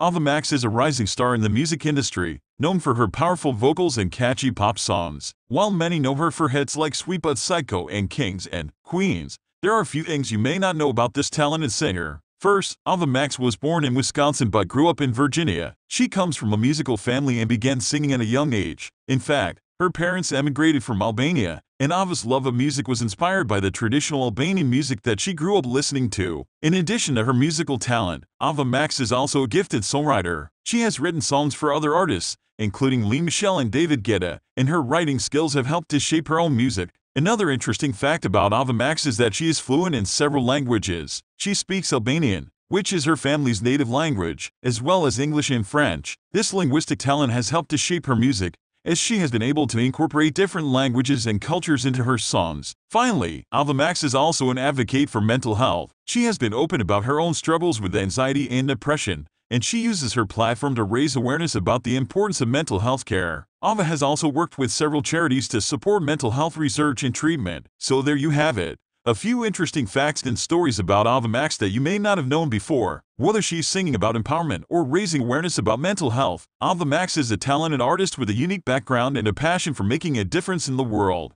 Ava Max is a rising star in the music industry, known for her powerful vocals and catchy pop songs. While many know her for hits like Sweet But Psycho and Kings and Queens, there are a few things you may not know about this talented singer. First, Ava Max was born in Wisconsin but grew up in Virginia. She comes from a musical family and began singing at a young age. In fact, her parents emigrated from Albania, and Ava's love of music was inspired by the traditional Albanian music that she grew up listening to. In addition to her musical talent, Ava Max is also a gifted songwriter. She has written songs for other artists, including Lea Michele and David Guetta, and her writing skills have helped to shape her own music. Another interesting fact about Ava Max is that she is fluent in several languages. She speaks Albanian, which is her family's native language, as well as English and French. This linguistic talent has helped to shape her music, as she has been able to incorporate different languages and cultures into her songs. Finally, Ava Max is also an advocate for mental health. She has been open about her own struggles with anxiety and depression, and she uses her platform to raise awareness about the importance of mental health care. Ava has also worked with several charities to support mental health research and treatment. So there you have it. A few interesting facts and stories about Ava Max that you may not have known before. Whether she's singing about empowerment or raising awareness about mental health, Ava Max is a talented artist with a unique background and a passion for making a difference in the world.